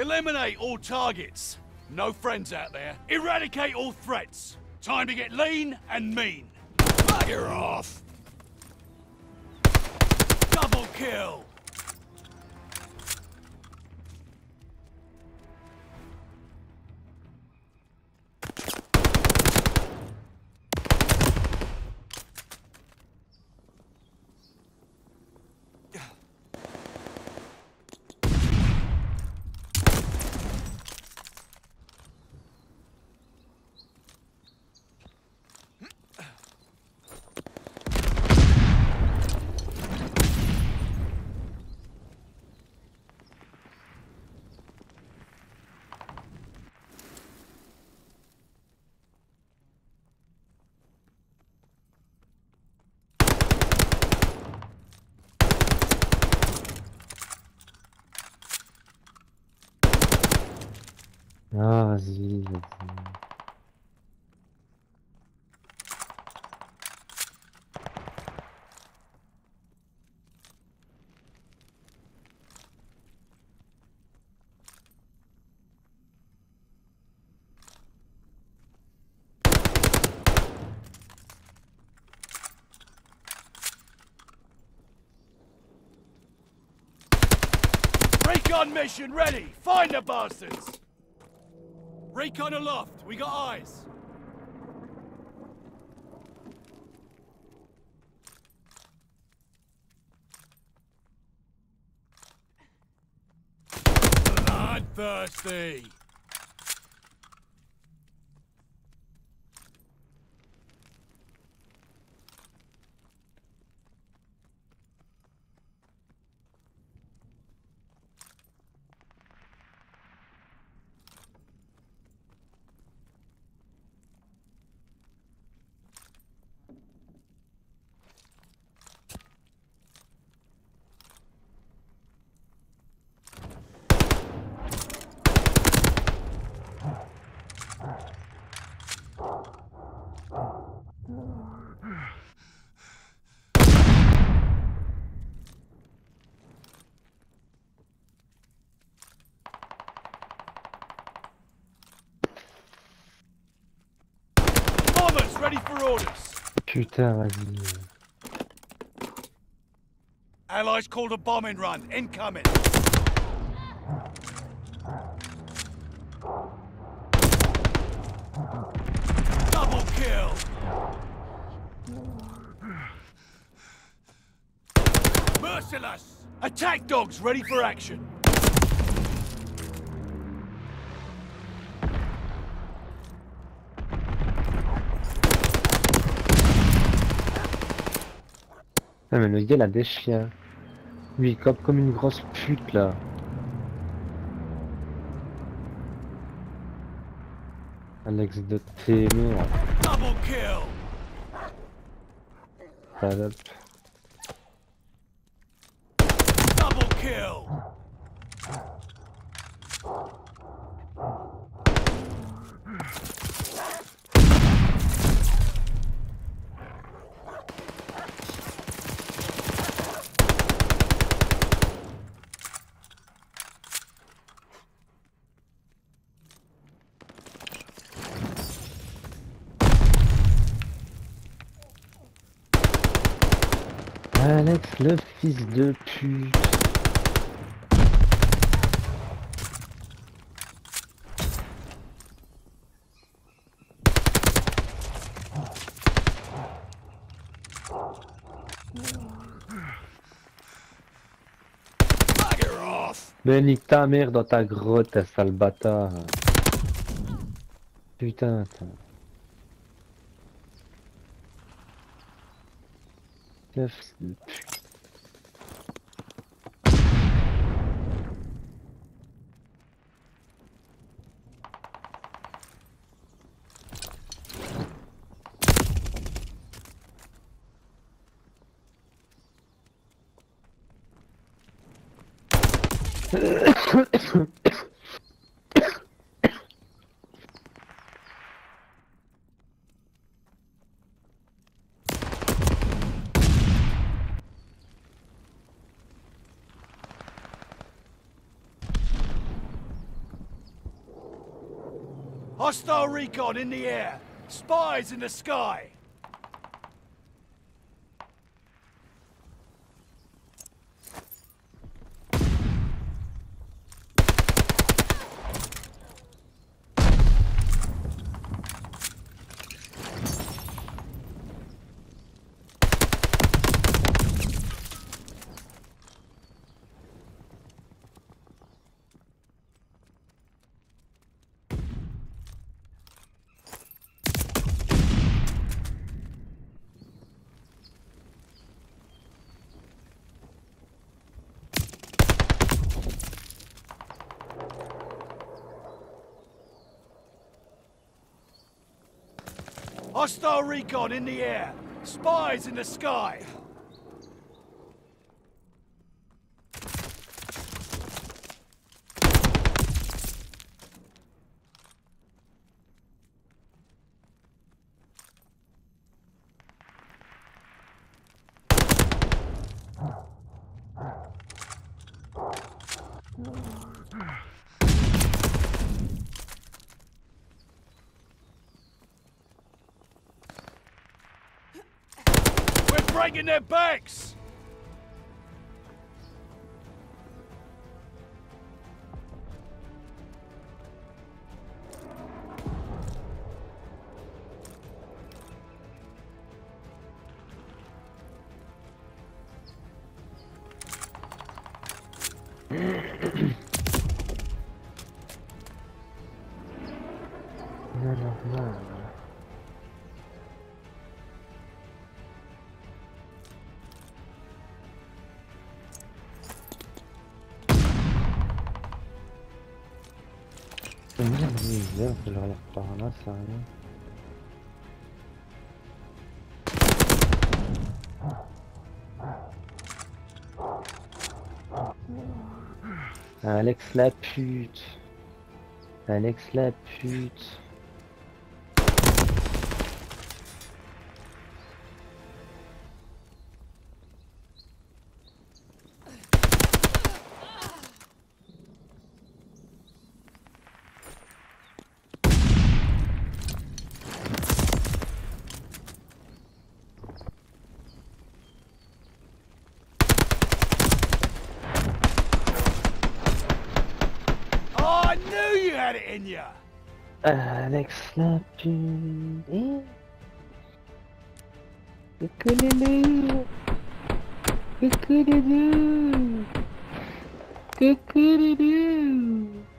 Eliminate all targets. No friends out there. Eradicate all threats. Time to get lean and mean. Bugger off! Double kill! Ah, vas-y, vas-y. Recon mission ready! Find the bastards! Recon aloft, we got eyes. Bloodthirsty! Ready for orders. Putain, vas-y. Allies called a bombing run. Incoming. Double kill. Merciless. Attack dogs ready for action. Ah, mais le gars, il a des chiens. Lui, il cope comme une grosse pute, là. Alex de Témé, Double kill. Double kill. Alex, le fils de pute. Mais nique ta mère dans ta grotte, sale bâtard. Putain, attends. neuf. Hostile recon in the air. Spies in the sky. Hostile recon in the air. Spies in the sky. Breaking their backs! Non, non, non. merde misère de l'arrière par là, ça rien. Alex la pute Alex la pute in you! Alex pute. Eh Coucou-loulou. Coucou-loulou. Coucou-loulou.